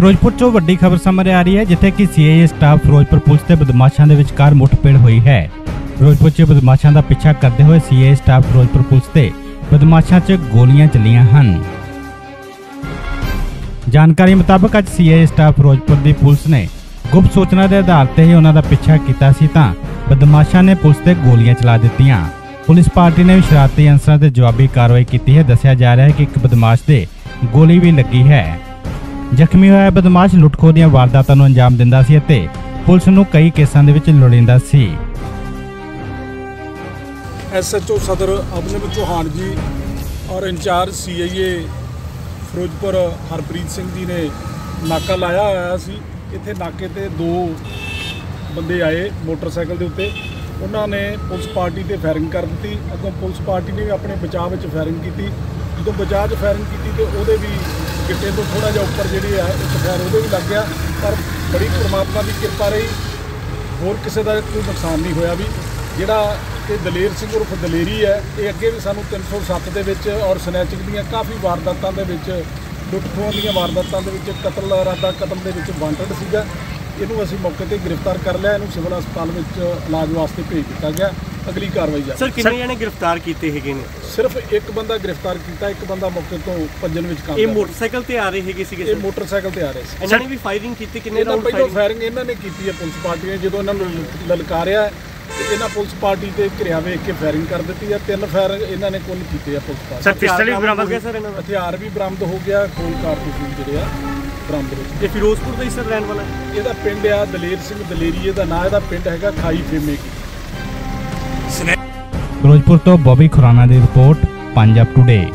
ਫਿਰੋਜ਼ਪੁਰ ਤੋਂ ਵੱਡੀ ਖਬਰ ਸਾਹਮਣੇ ਆ ਰਹੀ ਹੈ, ਜਿੱਥੇ ਕਿ ਸੀਆਈਏ ਸਟਾਫ ਫਿਰੋਜ਼ਪੁਰ ਪੁਲਿਸ ਤੇ ਬਦਮਾਸ਼ਾਂ ਦੇ ਵਿਚਕਾਰ ਮੁੱਠਭੇੜ ਹੋਈ ਹੈ। ਫਿਰੋਜ਼ਪੁਰ 'ਚ ਬਦਮਾਸ਼ਾਂ ਦਾ ਪਿੱਛਾ ਕਰਦੇ ਹੋਏ ਸੀਆਈਏ ਸਟਾਫ ਫਿਰੋਜ਼ਪੁਰ ਪੁਲਿਸ ਤੇ ਬਦਮਾਸ਼ਾਂ 'ਚ ਗੋਲੀਆਂ ਚੱਲੀਆਂ ਹਨ। ਜਾਣਕਾਰੀ ਮੁਤਾਬਕ ਅੱਜ ਸੀਆਈਏ ਸਟਾਫ ਫਿਰੋਜ਼ਪੁਰ ਦੀ ਪੁਲਿਸ ਨੇ ਗੁਪਤ ਸੂਚਨਾ ਦੇ ਆਧਾਰ ਤੇ ਹੀ ਉਹਨਾਂ ਦਾ ਪਿੱਛਾ ਕੀਤਾ ਸੀ ਤਾਂ ਬਦਮਾਸ਼ਾਂ ਨੇ ਪੁਲਿਸ ਤੇ ਗੋਲੀਆਂ ਚਲਾ ਦਿੱਤੀਆਂ। ਪੁਲਿਸ ਪਾਰਟੀ ਨੇ ਵੀ ਸ਼ਰਾਰਤੀ ਅਨਸਰਾਂ ਤੇ ਜਵਾਬੀ ਕਾਰਵਾਈ ਕੀਤੀ ਹੈ। ਦੱਸਿਆ ਜਾ ਰਿਹਾ ਹੈ ਕਿ ਇੱਕ ਬਦਮਾਸ਼ ਦੇ ਗੋਲੀ ਵੀ ਲੱਗੀ ਹੈ। ਜ਼ਖਮੀ ਹੋਇਆ ਬਦਮਾਸ਼ ਲੁੱਟਖੋ ਦੀਆਂ ਵਾਰਦਾਤਾਂ ਨੂੰ ਅੰਜਾਮ ਦਿੰਦਾ ਸੀ ਅਤੇ ਪੁਲਿਸ ਨੂੰ ਕਈ ਕੇਸਾਂ ਦੇ ਵਿੱਚ ਲੋੜੀਂਦਾ ਸੀ। ਐਸਐਚਓ ਸਦਰ ਅਭਿਨਵ ਚੌਹਾਨ ਜੀ ਔਰ ਇੰਚਾਰਜ ਸੀਆਈਏ ਫਿਰੋਜ਼ਪੁਰ ਹਰਪ੍ਰੀਤ ਸਿੰਘ ਜੀ ਨੇ ਨਾਕਾ ਲਾਇਆ ਹੋਇਆ ਸੀ। ਇੱਥੇ ਨਾਕੇ ਤੇ ਦੋ ਬੰਦੇ ਆਏ ਮੋਟਰਸਾਈਕਲ ਦੇ ਉੱਤੇ। ਉਹਨਾਂ ਨੇ ਪੁਲਿਸ ਪਾਰਟੀ ਤੇ ਫਾਇਰਿੰਗ ਕਰ ਦਿੱਤੀ। ਅੱਗੋਂ ਪੁਲਿਸ ਪਾਰਟੀ ਨੇ ਵੀ ਆਪਣੇ ਬਚਾਅ ਵਿੱਚ ਫਾਇਰਿੰਗ ਕੀਤੀ। ਜਦੋਂ ਬਚਾਅ 'ਚ ਫਾਇਰਿੰਗ ਕੀਤੀ ਤੇ ਉਹਦੇ ਵੀ ਗਿੱਟੇ ਤੋਂ ਥੋੜਾ ਜਿਹਾ ਉੱਪਰ ਜਿਹੜੀ ਆ, ਇੱਕ ਫਾਇਰ ਉਹਦੇ ਵੀ ਲੱਗ ਗਿਆ, ਪਰ ਬੜੀ ਪਰਮਾਤਮਾ ਦੀ ਕਿਰਪਾ ਰਹੀ। ਹੋਰ ਕਿਸੇ ਦਾ ਕੋਈ ਨੁਕਸਾਨ ਨਹੀਂ ਹੋਇਆ ਵੀ। ਜਿਹੜਾ ਇਹ ਦਲੇਰ ਸਿੰਘ ਉਰਫ ਦਲੇਰੀ ਹੈ, ਇਹ ਅੱਗੇ ਵੀ ਸਾਨੂੰ 307 ਦੇ ਵਿੱਚ ਔਰ ਸਨੈਚਿੰਗ ਦੀਆਂ ਕਾਫੀ ਵਾਰਦਾਤਾਂ ਦੇ ਵਿੱਚ ਲੁੱਟ ਖੋਹਾਂ ਦੀਆਂ ਵਾਰਦਾਤਾਂ ਦੇ ਵਿੱਚ, ਕਤਲ ਇਰਾਦਾ ਕਤਲ ਦੇ ਵਿੱਚ ਵਾਂਟਡ ਸੀਗਾ। ਇਹਨੂੰ ਅਸੀਂ ਮੌਕੇ ਤੇ ਗ੍ਰਿਫਤਾਰ ਕਰ ਲਿਆ, ਇਹਨੂੰ ਸਿਵਲ ਹਸਪਤਾਲ ਵਿੱਚ ਇਲਾਜ ਵਾਸਤੇ ਭੇਜ ਦਿੱਤਾ ਗਿਆ। ਅਗਲੀ ਕਾਰਵਾਈ ਜਾ ਸਰ ਕਿੰਨੇ ਜਣੇ ਗ੍ਰਿਫਤਾਰ ਕੀਤੇ ਹੈਗੇ ਨੇ? ਸਿਰਫ ਇੱਕ ਬੰਦਾ ਗ੍ਰਿਫਤਾਰ ਕੀਤਾ ਇੱਕ ਬੰਦਾ ਮੌਕੇ ਤੋਂ ਭੱਜਣ ਵਿੱਚ ਇਹ ਕਾਮਯਾਬ ਮੋਟਰਸਾਈਕਲ ਤੇ ਆ ਰਹੇ ਹੈਗੇ ਸੀਗੇ ਇਹ ਮੋਟਰਸਾਈਕਲ ਤੇ ਆ ਰਹੇ ਸੀ। ਇਹਨਾਂ ਨੇ ਵੀ ਫਾਇਰਿੰਗ ਕੀਤੀ ਕਿੰਨੇ ਰਾਉਂਡ ਪਹਿਲਾਂ ਫਾਇਰਿੰਗ ਫਾਇਰਿੰਗ ਇਹਨਾਂ ਨੇ ਕੀਤੀ ਹੈ ਪੁਲਿਸ ਪਾਰਟੀ ਨੇ ਜਦੋਂ ਇਹਨਾਂ ਨੂੰ ਲਲਕਾਰਿਆ ਤੇ ਇਹਨਾਂ ਪੁਲਿਸ ਪਾਰਟੀ ਤੇ ਘਿਰਿਆ ਵੇਖ ਕੇ ਫਾਇਰਿੰਗ ਕਰ ਦਿੱਤੀ ਹੈ। ਤਿੰਨ ਫਾਇਰ ਇਹਨਾਂ ਨੇ ਕੁੱਲ ਕੀਤੇ ਆ ਪੁਲਿਸ ਪਾਰਟੀ ਸਰ ਪਿਸਟਲ ਵੀ ਬਰਾਮਦ ਹੋ ਗਿਆ ਸਰ ਇਹਨਾਂ ਦਾ? ਹਥਿਆਰ ਵੀ ਬਰਾਮਦ ਹੋ ਗਿਆ ਖੋਲ ਕਾਰਤੂਸ ਵੀ ਜਿਹੜੇ ਆ ਬਰਾਮਦ ਹੋ ਗਏ ਇਹ ਫਿਰੋਜ਼ਪੁਰ ਦਾ ਹੀ ਸਰ ਰਹਿਣ ਵਾਲਾ ਹੈ? ਇਹਦਾ ਪਿੰਡ ਆ ਦਲੇਰ ਸਿੰਘ ਦਲੇਰੀ ਇਹਦਾ ਨਾਂ ਇਹਦਾ ਪਿੰਡ ਹੈਗਾ ਖਾਈ ਫੇਮੇ ਕੀ। ਫਿਰੋਜ਼ਪੁਰ ਤੋਂ ਬੋਬੀ ਖੁਰਾਨਾ ਦੀ ਰਿਪੋਰਟ ਪੰਜਾਬ ਟੁਡੇ